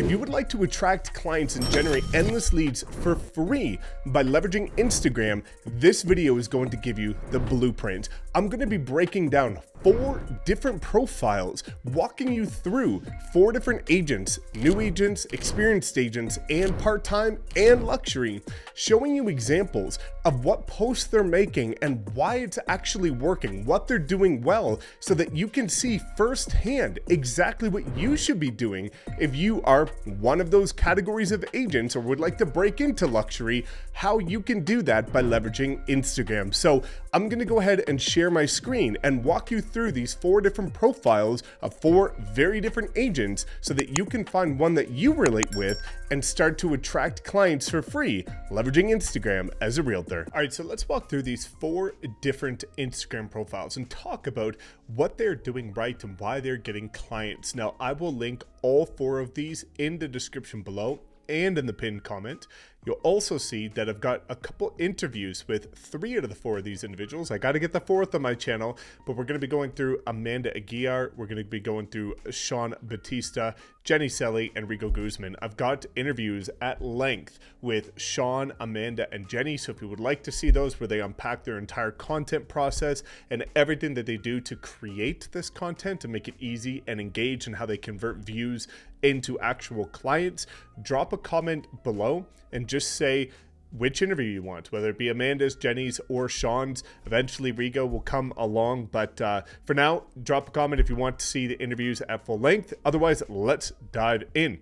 If you would like to attract clients and generate endless leads for free by leveraging Instagram, this video is going to give you the blueprint. I'm going to be breaking down four different profiles, walking you through four different agents, new agents, experienced agents, and part-time and luxury, showing you examples of what posts they're making and why it's actually working, what they're doing well, so that you can see firsthand exactly what you should be doing if you are one of those categories of agents or would like to break into luxury, how you can do that by leveraging Instagram. So I'm gonna go ahead and share my screen and walk you through these four different profiles of four very different agents so that you can find one that you relate with and start to attract clients for free, leveraging Instagram as a realtor. All right, so let's walk through these four different Instagram profiles and talk about what they're doing right and why they're getting clients. Now, I will link all four of these in the description below and in the pinned comment. You'll also see that I've got a couple interviews with three out of the four of these individuals. I got to get the fourth on my channel, but we're going to be going through Amanda Aguiar. We're going to be going through Sean Batista, Jenny Selly, and Rigo Guzman. I've got interviews at length with Sean, Amanda, and Jenny. So if you would like to see those where they unpack their entire content process and everything that they do to create this content to make it easy and engage and how they convert views into actual clients, drop a comment below and just say which interview you want, whether it be Amanda's, Jenny's, or Sean's. Eventually, Rigo will come along, but uh, for now, drop a comment if you want to see the interviews at full length. Otherwise, let's dive in.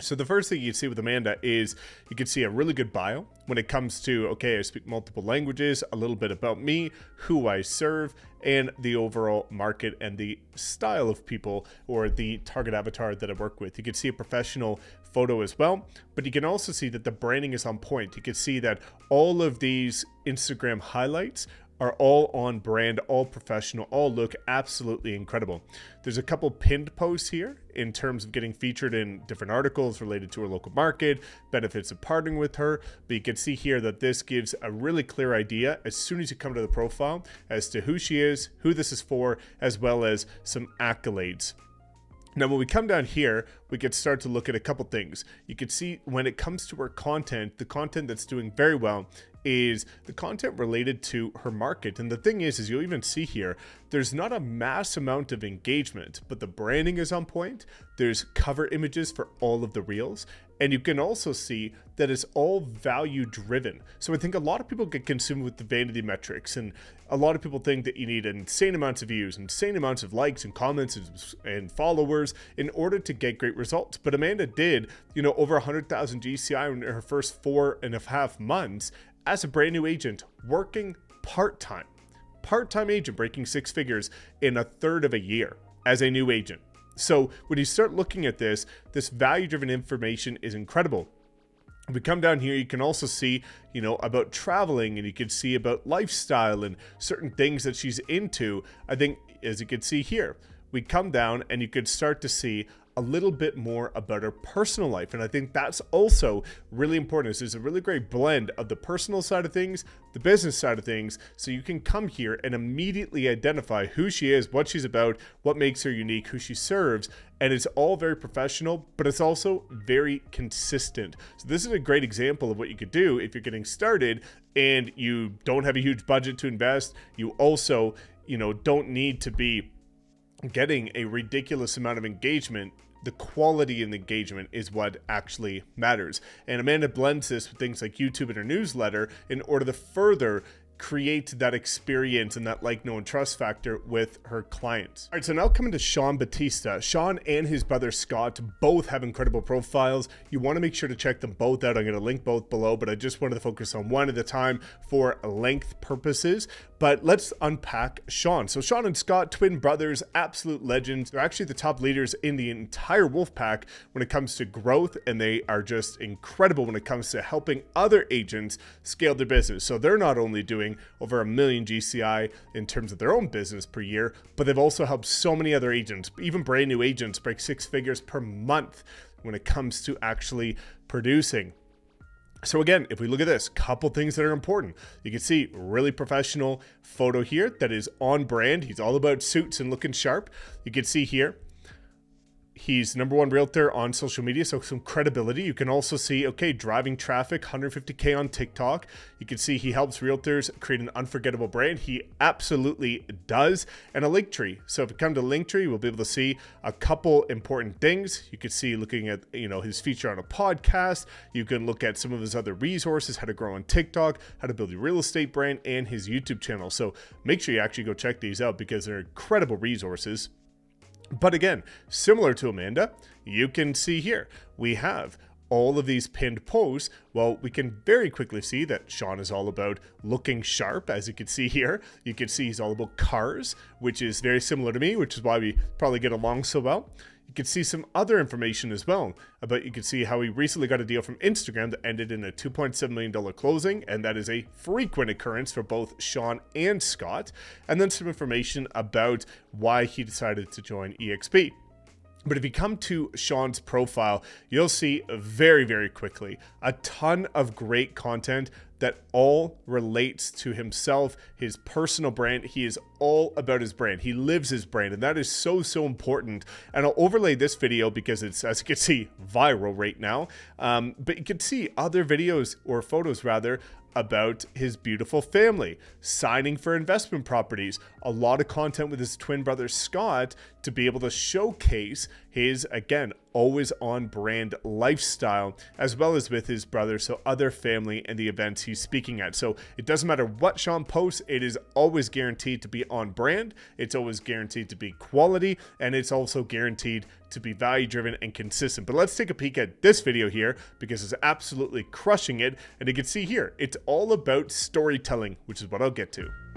So the first thing you see with Amanda is you can see a really good bio when it comes to, okay, I speak multiple languages, a little bit about me, who I serve, and the overall market and the style of people or the target avatar that I work with. You can see a professional photo as well, but you can also see that the branding is on point. You can see that all of these Instagram highlights are all on brand, all professional, all look absolutely incredible. There's a couple pinned posts here in terms of getting featured in different articles related to her local market, benefits of partnering with her. But you can see here that this gives a really clear idea as soon as you come to the profile as to who she is, who this is for, as well as some accolades. Now, when we come down here, we can start to look at a couple things. You can see when it comes to her content, the content that's doing very well is the content related to her market. And the thing is, as you'll even see here, there's not a mass amount of engagement, but the branding is on point. There's cover images for all of the reels. And you can also see that it's all value driven. So I think a lot of people get consumed with the vanity metrics and a lot of people think that you need insane amounts of views, insane amounts of likes and comments and, and followers in order to get great results. But Amanda did, you know, over 100,000 GCI in her first four and a half months as a brand new agent working part time. Part time agent breaking six figures in a third of a year as a new agent. So when you start looking at this, this value driven information is incredible. If we come down here, you can also see, you know, about traveling and you can see about lifestyle and certain things that she's into. I think, as you can see here, we come down and you could start to see a little bit more about her personal life. And I think that's also really important. This is a really great blend of the personal side of things, the business side of things. So you can come here and immediately identify who she is, what she's about, what makes her unique, who she serves. And it's all very professional, but it's also very consistent. So this is a great example of what you could do if you're getting started and you don't have a huge budget to invest. You also, you know, don't need to be getting a ridiculous amount of engagement the quality and engagement is what actually matters. And Amanda blends this with things like YouTube and her newsletter in order to further create that experience and that like, know, and trust factor with her clients. All right, so now coming to Sean Batista. Sean and his brother Scott both have incredible profiles. You want to make sure to check them both out. I'm going to link both below, but I just wanted to focus on one at a time for length purposes. But let's unpack Sean. So Sean and Scott, twin brothers, absolute legends. They're actually the top leaders in the entire wolf pack when it comes to growth, and they are just incredible when it comes to helping other agents scale their business. So they're not only doing over a million GCI in terms of their own business per year, but they've also helped so many other agents, even brand new agents, break six figures per month when it comes to actually producing. So again, if we look at this, couple things that are important. You can see really professional photo here that is on brand. He's all about suits and looking sharp. You can see here he's number one realtor on social media, so some credibility. You can also see, okay, driving traffic, 150K on TikTok. You can see he helps realtors create an unforgettable brand. He absolutely does. And a link tree. So if you come to Linktree, we'll be able to see a couple important things. You can see looking at, you know, his feature on a podcast. You can look at some of his other resources, how to grow on TikTok, how to build a real estate brand, and his YouTube channel. So make sure you actually go check these out because they're incredible resources. But again, similar to Amanda, you can see here, we have all of these pinned posts, well, we can very quickly see that Sean is all about looking sharp, as you can see here. You can see he's all about cars, which is very similar to me, which is why we probably get along so well. You can see some other information as well about you can see how he recently got a deal from Instagram that ended in a $2.7 million closing, and that is a frequent occurrence for both Sean and Scott. And then some information about why he decided to join EXP. But if you come to Sean's profile, you'll see very, very quickly a ton of great content that all relates to himself, his personal brand. He is all about his brand. He lives his brand, and that is so, so important. And I'll overlay this video because it's, as you can see, viral right now. Um, but you can see other videos or photos rather about his beautiful family, signing for investment properties, a lot of content with his twin brother Scott to be able to showcase his, again, always on brand lifestyle, as well as with his brother, so other family and the events he's speaking at. So it doesn't matter what Sean posts, it is always guaranteed to be on brand, it's always guaranteed to be quality, and it's also guaranteed to be value driven and consistent. But let's take a peek at this video here because it's absolutely crushing it. And you can see here, it's all about storytelling, which is what I'll get to.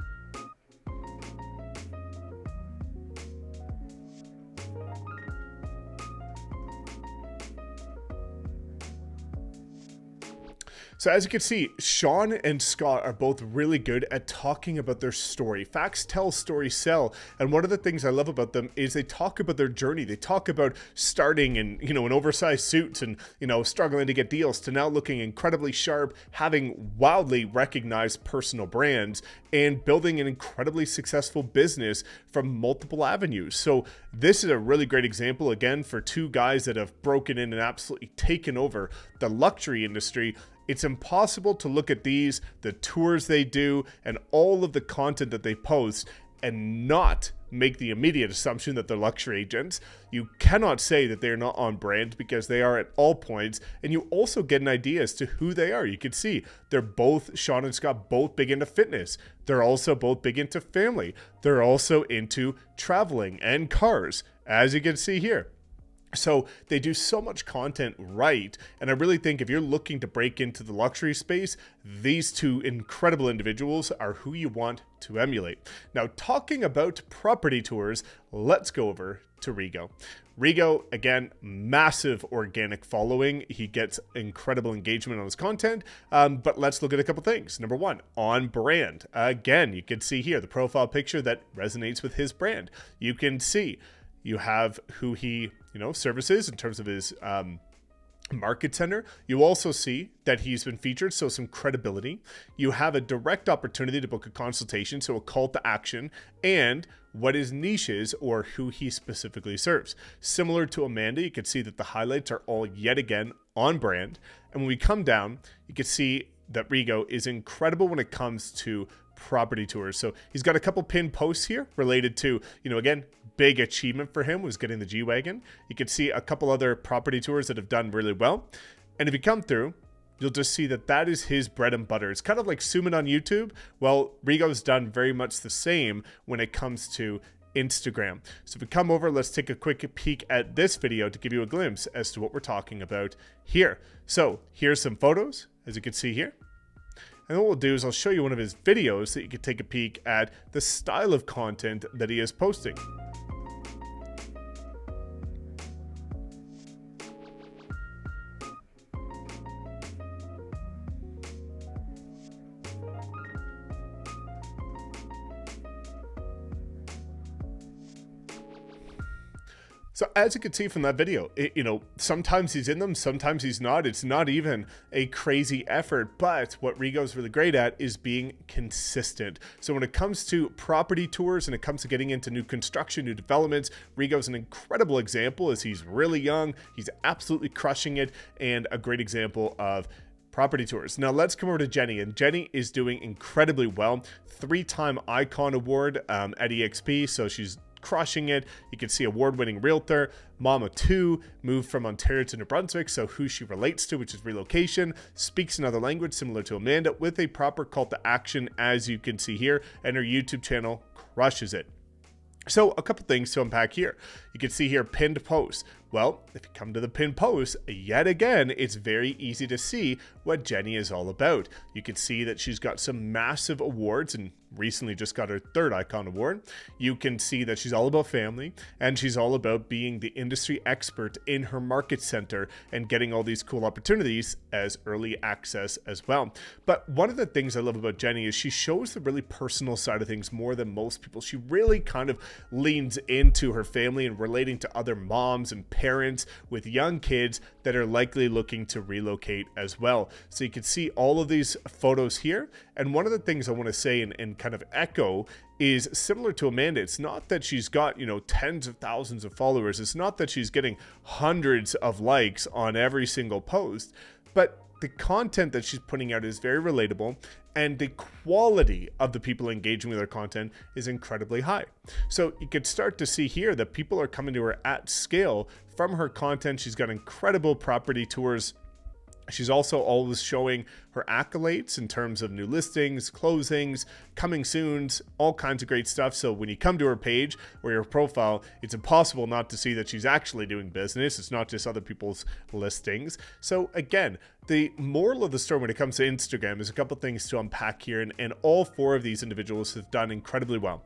So as you can see, Sean and Scott are both really good at talking about their story. Facts tell, stories sell. And one of the things I love about them is they talk about their journey. They talk about starting in, you know, in oversized suits and, you know, struggling to get deals to now looking incredibly sharp, having wildly recognized personal brands and building an incredibly successful business from multiple avenues. So this is a really great example again for two guys that have broken in and absolutely taken over the luxury industry it's impossible to look at these, the tours they do, and all of the content that they post and not make the immediate assumption that they're luxury agents. You cannot say that they're not on brand because they are at all points, and you also get an idea as to who they are. You can see they're both, Sean and Scott, both big into fitness. They're also both big into family. They're also into traveling and cars, as you can see here. So they do so much content right. And I really think if you're looking to break into the luxury space, these two incredible individuals are who you want to emulate. Now, talking about property tours, let's go over to Rigo. Rigo, again, massive organic following. He gets incredible engagement on his content. Um, but let's look at a couple things. Number one, on brand. Again, you can see here the profile picture that resonates with his brand. You can see you have who he you know services in terms of his um, market center. You also see that he's been featured, so some credibility. You have a direct opportunity to book a consultation, so a call to action, and what his niche is or who he specifically serves. Similar to Amanda, you can see that the highlights are all yet again on brand. And when we come down, you can see that Rigo is incredible when it comes to property tours. So he's got a couple pinned posts here related to, you know, again, big achievement for him was getting the G Wagon. You can see a couple other property tours that have done really well. And if you come through, you'll just see that that is his bread and butter. It's kind of like Sumit on YouTube. Well, Rigo's done very much the same when it comes to Instagram. So if we come over, let's take a quick peek at this video to give you a glimpse as to what we're talking about here. So here's some photos, as you can see here. And what we'll do is I'll show you one of his videos that you can take a peek at the style of content that he is posting. So as you can see from that video, it, you know, sometimes he's in them, sometimes he's not. It's not even a crazy effort, but what Rigo's really great at is being consistent. So when it comes to property tours and it comes to getting into new construction, new developments, Rigo's an incredible example as he's really young, he's absolutely crushing it, and a great example of property tours. Now let's come over to Jenny, and Jenny is doing incredibly well. Three-time Icon Award um, at EXP, so she's crushing it. You can see award-winning realtor. Mama 2 moved from Ontario to New Brunswick, so who she relates to, which is relocation, speaks another language similar to Amanda with a proper call to action, as you can see here, and her YouTube channel crushes it. So a couple things to unpack here. You can see here pinned posts. Well, if you come to the pin post, yet again, it's very easy to see what Jenny is all about. You can see that she's got some massive awards and recently just got her third icon award. You can see that she's all about family and she's all about being the industry expert in her market center and getting all these cool opportunities as early access as well. But one of the things I love about Jenny is she shows the really personal side of things more than most people. She really kind of leans into her family and relating to other moms and parents with young kids that are likely looking to relocate as well. So you can see all of these photos here. And one of the things I want to say and, and kind of echo is similar to Amanda. It's not that she's got, you know, tens of thousands of followers. It's not that she's getting hundreds of likes on every single post, but the content that she's putting out is very relatable and the quality of the people engaging with her content is incredibly high. So you could start to see here that people are coming to her at scale from her content. She's got incredible property tours She's also always showing her accolades in terms of new listings, closings, coming soons, all kinds of great stuff. So when you come to her page or your profile, it's impossible not to see that she's actually doing business. It's not just other people's listings. So again, the moral of the story when it comes to Instagram is a couple things to unpack here, and, and all four of these individuals have done incredibly well.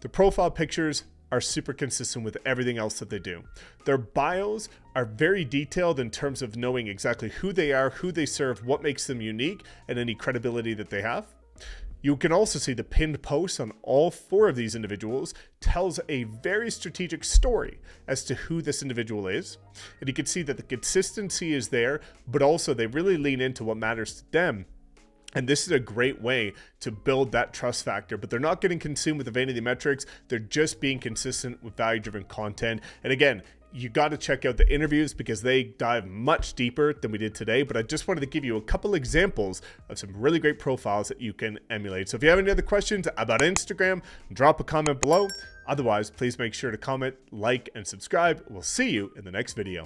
The profile pictures, are super consistent with everything else that they do. Their bios are very detailed in terms of knowing exactly who they are, who they serve, what makes them unique, and any credibility that they have. You can also see the pinned post on all four of these individuals tells a very strategic story as to who this individual is. And you can see that the consistency is there, but also they really lean into what matters to them and this is a great way to build that trust factor, but they're not getting consumed with the vanity metrics. They're just being consistent with value driven content. And again, you got to check out the interviews because they dive much deeper than we did today. But I just wanted to give you a couple examples of some really great profiles that you can emulate. So if you have any other questions about Instagram, drop a comment below. Otherwise, please make sure to comment, like, and subscribe. We'll see you in the next video.